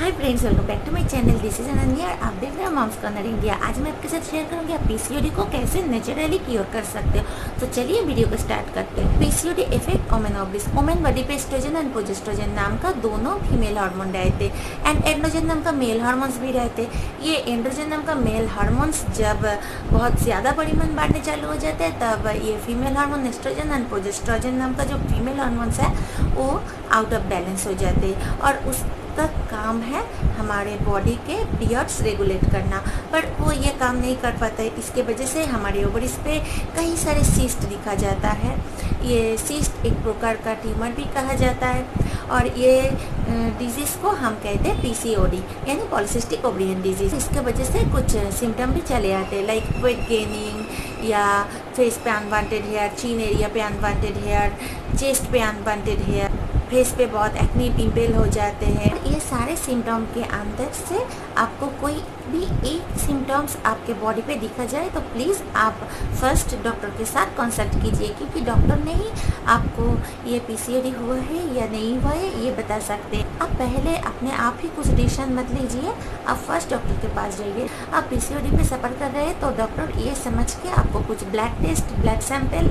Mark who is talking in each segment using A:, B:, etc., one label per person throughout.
A: Hi friends welcome back to my channel this is Ananya आप देख रहे हो मॉम्स कॉर्नर इंडिया आज मैं आपके साथ शेयर करूँगी आप पीसीओडी को कैसे नेचुरली क्योर कर सकते हो। तो चलिए वीडियो को स्टार्ट करते हैं। PCOD effect women ऑब्लिस women body पे एस्ट्रोजन एंड प्रोजेस्ट्रोजन नाम का दोनों फीमेल हार्मोन रहते एंड एंड्रोजन नाम का मेल हार्मोन्स भी रहते ये एंड्रोजन नाम का मेल हार्मोन्स जब बहुत ज़्यादा परिमाण बांटने चालू हो जाते हैं, तब ये female hormone estrogen and progesterone नाम का जो फीमेल हार्मोन्स है, वो आउट ऑफ़ बैलेंस हो जाते और उस का काम है हमारे बॉडी के पीरियड्स रेगुलेट करना। पर वो ये काम नहीं कर पाता है इसके वजह से हमारे ओवरीज पे कई सारे सीस्ट दिखा जाता है। ये सीस्ट एक प्रकार का ट्यूमर भी कहा जाता है और ये डिज़ीज़ को हम कहते हैं पीसीओडी यानी पॉलिसिस्टिक ओवरियन डिज़ीज़ इसके वजह से कुछ सिम्टम भी चले आते हैं लाइक वेट गेनिंग या फेस पे अनवांटेड हेयर चीन एरिया पे अनवांटेड हेयर चेस्ट पे अनवांटेड हेयर फेस पे बहुत एक्नी पिंपल हो जाते हैं। ये सारे सिम्टम के अंदर से आपको कोई भी एक सिम्टम्स आपके बॉडी पे दिखा जाए तो प्लीज़ आप फ़र्स्ट डॉक्टर के साथ कंसल्ट कीजिए, क्योंकि डॉक्टर ने ही आपको ये पीसीओडी हुआ है या नहीं हुआ है, ये बता सकते हैं। आप पहले अपने आप ही कुछ डिसीज़न मत लीजिए, आप फ़र्स्ट डॉक्टर के पास जाइए। आप पीसीओडी पे सफ़र कर रहे हैं तो डॉक्टर ये समझ के आपको कुछ ब्लड टेस्ट ब्लड सैंपल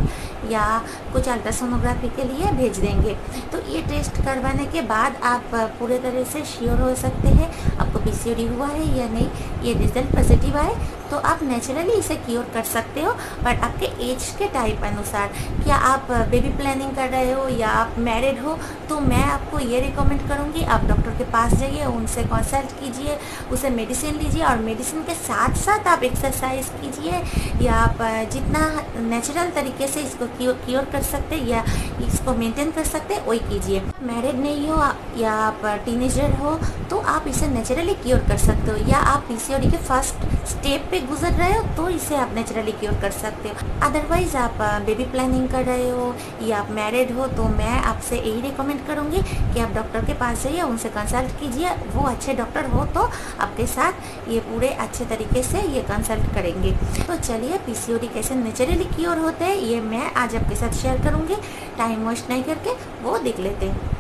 A: या कुछ अल्ट्रासोनोग्राफी के लिए भेज देंगे। तो ये टेस्ट करवाने के बाद आप पूरे तरह से श्योर हो सकते हैं, आपको पीसीओडी हुआ है या नहीं, ये रिज़ल्ट पॉजिटिव आए तो आप नेचुरली इसे क्योर कर सकते हो। बट आपके एज के टाइप अनुसार, क्या आप बेबी प्लानिंग कर रहे हो या आप मैरिड हो तो मैं आपको ये रिकमेंड करूँगी, आप डॉक्टर के पास जाइए, उनसे कंसल्ट कीजिए, उसे मेडिसिन लीजिए और मेडिसिन के साथ साथ आप एक्सरसाइज कीजिए, या आप जितना नेचुरल तरीके से इसको क्योर कर सकते हैं? या इसको मेंटेन कर सकते हैं? वही कीजिए। मैरिड नहीं हो, या आप टीनेजर हो तो आप इसे नेचुरली क्योर कर सकते हो। या आप पीसीओडी के फ़र्स्ट स्टेप पे गुजर रहे हो तो इसे आप नेचुरली क्योर कर सकते हो। अदरवाइज़ आप बेबी प्लानिंग कर रहे हो, या आप मैरिड हो तो मैं आपसे यही रिकमेंड करूँगी कि आप डॉक्टर के पास जाइए, उनसे कंसल्ट कीजिए। वो अच्छे डॉक्टर हो तो आपके साथ ये पूरे अच्छे तरीके से ये कंसल्ट करेंगे। तो चलिए पीसीओडी कैसे नेचुरली क्योर होते हैं, ये मैं आज आपके साथ शेयर करूँगी। टाइम वेस्ट नहीं करके वो देख लेते हैं।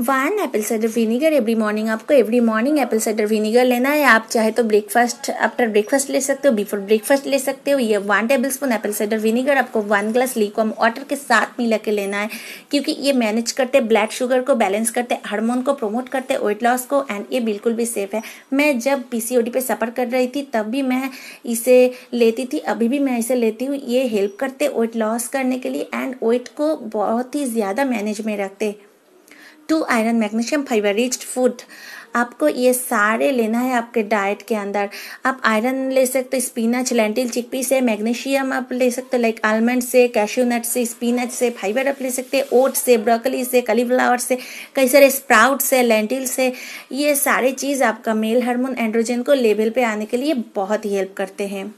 A: One apple cider vinegar every morning आपको every morning apple cider vinegar लेना है। आप चाहे तो ब्रेकफास्ट आफ्टर ब्रेकफास्ट ले सकते हो बिफोर ब्रेकफास्ट ले सकते हो। ये one tablespoon apple cider vinegar आपको वन ग्लास लीकॉम वाटर के साथ मिला के लेना है। क्योंकि ये मैनेज करते ब्लड शुगर को बैलेंस करते हार्मोन को प्रमोट करते वेट लॉस को एंड ये बिल्कुल भी सेफ़ है। मैं जब पीसीओडी पे सफ़र कर रही थी, तब भी मैं इसे लेती थी, अभी भी मैं इसे लेती हूँ। ये हेल्प करते वेट लॉस करने के लिए एंड वेट को बहुत ही ज़्यादा मैनेज में रखते two iron magnesium fibre riched food. आपको ये सारे लेना है आपके डाइट के अंदर। आप आयरन ले सकते हो स्पिनच, लेंटिल चिकपी से मैग्नीशियम आप ले सकते हो, लाइक आलमंड से, कैश्यू नट से, स्पिनच से, फाइबर आप ले सकते हैं ओट से, ब्रोकली से, कलीफ्लावर से, कई सारे स्प्राउट से लेंटिल से ये सारे चीज़ आपका मेल हार्मोन एंड्रोजन को लेवल पे आने के लिए बहुत ही हेल्प करते हैं।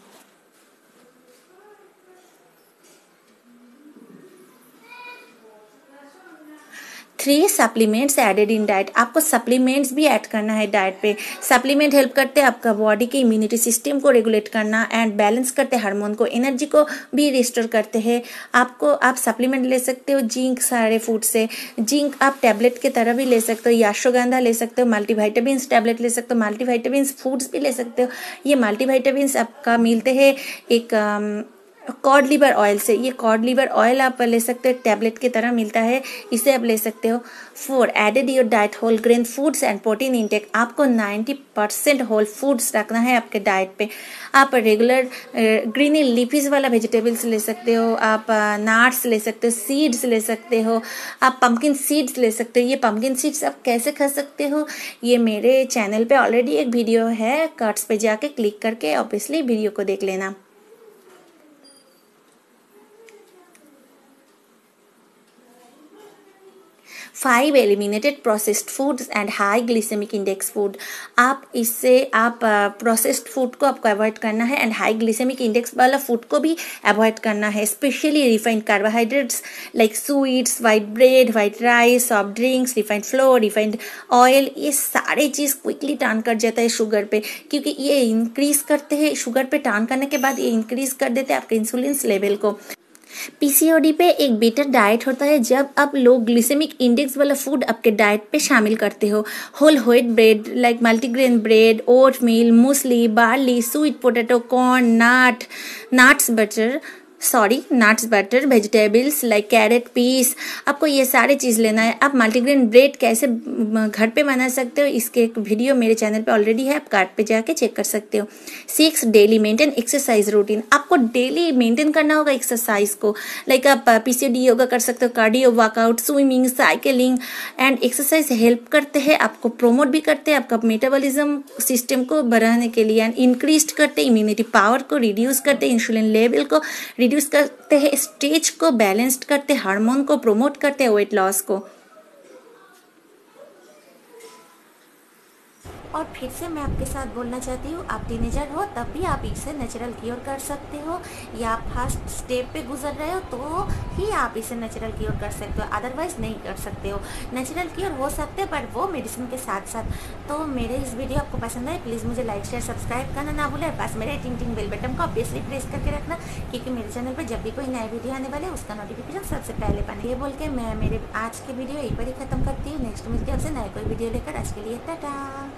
A: Three supplements added in diet आपको सप्लीमेंट्स भी ऐड करना है डाइट पे। सप्लीमेंट हेल्प करते हैं आपका बॉडी के इम्यूनिटी सिस्टम को रेगुलेट करना एंड बैलेंस करते हैं हार्मोन को एनर्जी को भी रिस्टोर करते हैं। आपको आप सप्लीमेंट ले सकते हो जिंक, सारे फ़ूड से। जिंक आप टैबलेट के तरह भी ले सकते हो, याशोगंधा ले सकते हो मल्टीवाइटामिन्स टैबलेट ले सकते हो मल्टीवाइटामिन्स फूड्स भी ले सकते हो। ये मल्टीवाइटामिन्स आपका मिलते हैं एक कॉड लीवर ऑयल से। ये कॉड लीवर ऑयल आप ले सकते हो, टैबलेट की तरह मिलता है, इसे आप ले सकते हो। Four added your diet whole grain foods and protein intake आपको 90 परसेंट होल फूड्स रखना है आपके डाइट पे। आप रेगुलर ग्रीनी लीफीज वाला वेजिटेबल्स ले सकते हो, आप नाट्स ले सकते हो सीड्स ले सकते हो, आप पम्पकिन सीड्स ले सकते हो। ये पम्पकिन सीड्स आप कैसे खा सकते हो? ये मेरे चैनल पे ऑलरेडी एक वीडियो है कार्ड्स पे जाके क्लिक करके ऑब्वियसली वीडियो को देख लेना। Five eliminated processed foods and high glycemic index food आप इससे, आप प्रोसेस्ड फ़ूड को आपको अवॉइड करना है एंड हाई ग्लिसेमिक इंडेक्स वाला फ़ूड को भी अवॉइड करना है specially refined carbohydrates like sweets white bread white rice soft drinks refined flour refined oil ये सारे चीज़ क्विकली टर्न कर जाता है शुगर पे, क्योंकि ये इंक्रीज करते हैं शुगर पे टर्न करने के बाद ये इंक्रीज कर देते हैं आपके इंसुलिन लेवल को। पीसीओडी पे एक बेटर डाइट होता है जब आप लोग ग्लिसेमिक इंडेक्स वाला फ़ूड आपके डाइट पे शामिल करते हो। Whole white bread like multigrain bread oatmeal muesli barley sweet potato corn nut nuts butter sorry nuts butter vegetables like carrot peas आपको ये सारे चीज़ लेना है। आप मल्टीग्रेन ब्रेड कैसे घर पे बना सकते हो? इसके एक वीडियो मेरे चैनल पे ऑलरेडी है। आप कार्ड पे जाके चेक कर सकते हो। Six daily maintain exercise routine आपको डेली मेंटेन करना होगा एक्सरसाइज को। लाइक आप पीसीडी योगा कर सकते हो cardio workout swimming cycling and exercise help करते हैं। आपको प्रोमोट भी करते हैं आपका मेटाबॉलिज्म सिस्टम को बढ़ाने के लिए एंड इंक्रीज करते इम्यूनिटी पावर को रिड्यूस करते इंसुलिन लेवल को रिड्यूस करते हैं स्टेज को बैलेंस्ड करते हार्मोन को प्रोमोट करते हैं वेट लॉस को। और फिर से मैं आपके साथ बोलना चाहती हूँ, आप टीनेजर हो, तब भी आप इसे नेचुरल क्योर कर सकते हो। या आप फ़र्स्ट स्टेप पे गुजर रहे हो तो ही आप इसे नेचुरल क्योर कर सकते हो अदरवाइज़ नहीं कर सकते हो। नेचुरल क्योर हो सकते हैं पर वो मेडिसिन के साथ साथ। तो मेरे इस वीडियो आपको पसंद आए प्लीज़ मुझे लाइक शेयर सब्सक्राइब करना ना भूलें। बस मेरे टिंग टिंग बेल बटन को ऑब्वियसली प्रेस करके रखना, क्योंकि मेरे चैनल पर जब भी कोई नया वीडियो आने वाले उसका नोटिफिकेशन सबसे पहले पाने ये बोल के मैं मेरे आज के वीडियो यहीं पर ही खत्म करती हूँ। नेक्स्ट मिलती है आपसे नए कोई वीडियो लेकर। आज के लिए, टाटा।